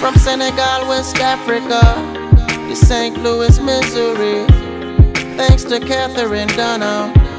From Senegal, West Africa, to St. Louis, Missouri. Thanks to Catherine Dunham